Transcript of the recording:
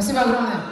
Спасибо огромное.